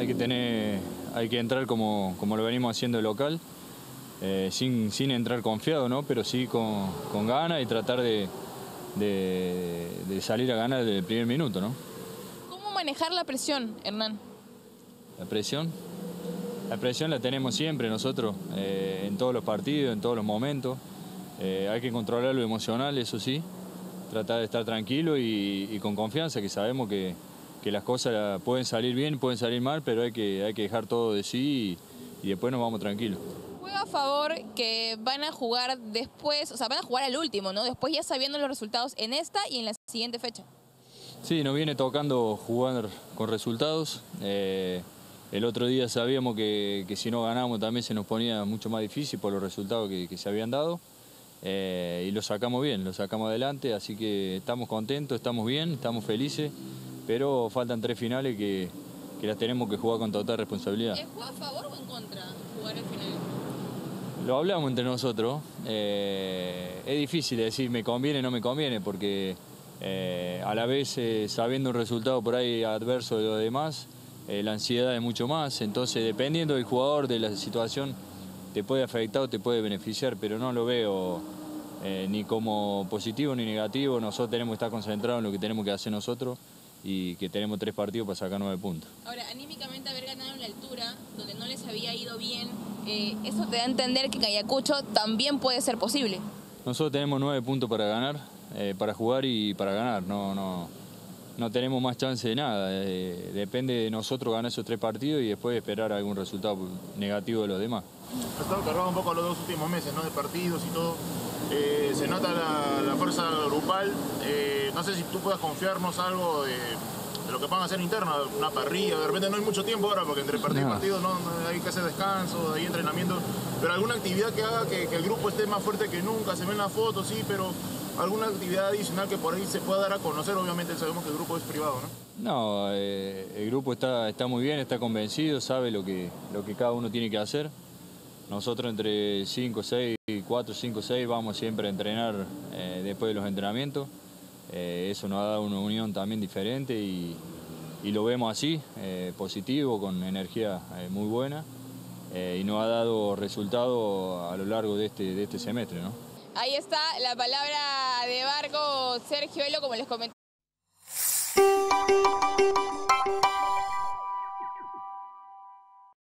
hay que tener, hay que entrar como, como lo venimos haciendo de local, eh, sin, sin entrar confiado, ¿no? pero sí con, con ganas y tratar de, de, de salir a ganar desde el primer minuto. ¿no? ¿Cómo manejar la presión, Hernán? La presión, la presión la tenemos siempre nosotros, eh, en todos los partidos, en todos los momentos. Eh, hay que controlar lo emocional, eso sí, tratar de estar tranquilo y, y con confianza, que sabemos que, que, las cosas pueden salir bien, pueden salir mal, pero hay que, hay que dejar todo de sí y, y después nos vamos tranquilos. Juega a favor que van a jugar después, o sea, van a jugar al último, ¿no? Después ya sabiendo los resultados en esta y en la siguiente fecha. Sí, nos viene tocando jugar con resultados. Eh, el otro día sabíamos que, que, si no ganábamos también se nos ponía mucho más difícil por los resultados que, que se habían dado. Eh, y lo sacamos bien, lo sacamos adelante, así que estamos contentos, estamos bien, estamos felices, pero faltan tres finales que, que las tenemos que jugar con total responsabilidad. ¿Es jugar a favor o en contra jugar el final? Lo hablamos entre nosotros, eh, es difícil decir me conviene o no me conviene, porque eh, a la vez eh, sabiendo un resultado por ahí adverso de los demás, eh, la ansiedad es mucho más, entonces dependiendo del jugador, de la situación, te puede afectar o te puede beneficiar, pero no lo veo ni como positivo ni negativo. Nosotros tenemos que estar concentrados en lo que tenemos que hacer nosotros y que tenemos tres partidos para sacar nueve puntos. Ahora, anímicamente haber ganado en la altura, donde no les había ido bien, eh, eso te da a entender que en Ayacucho también puede ser posible. Nosotros tenemos nueve puntos para ganar, eh, para jugar y para ganar. No, no, no tenemos más chance de nada. Eh, depende de nosotros ganar esos tres partidos y después esperar algún resultado negativo de los demás. Ha estado cargado un poco los dos últimos meses, ¿no? De partidos y todo. Eh, se nota la, la fuerza grupal. No sé si tú puedas confiarnos algo de, de, lo que van a hacer interno, una parrilla. De repente no hay mucho tiempo ahora porque entre partido no. y partido no, no, hay que hacer descanso, hay entrenamiento. Pero alguna actividad que haga que, que el grupo esté más fuerte que nunca. Se ven las fotos, sí, pero alguna actividad adicional que por ahí se pueda dar a conocer, obviamente sabemos que el grupo es privado, ¿no? No, eh, el grupo está, está muy bien, está convencido, sabe lo que, lo que cada uno tiene que hacer. Nosotros entre 5, 6, 4, 5, 6 vamos siempre a entrenar eh, después de los entrenamientos. Eh, eso nos ha dado una unión también diferente y, lo vemos así, eh, positivo, con energía eh, muy buena y nos ha dado resultados a lo largo de este, de este semestre. ¿no? Ahí está la palabra de Barco Sergio Elo, como les comenté.